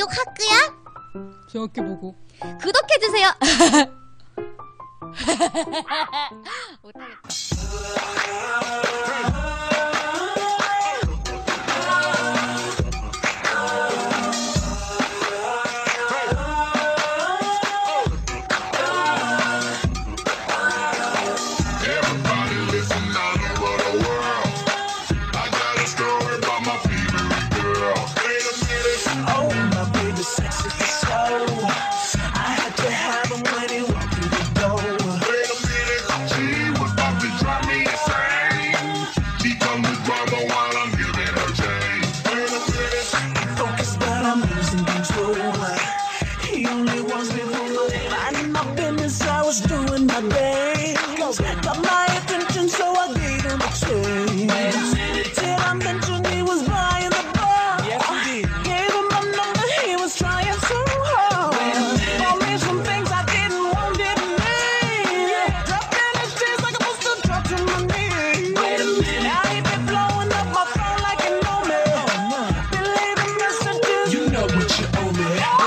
구독할게요. 생각해보고. 구독해주세요. 崩溃 you owe me.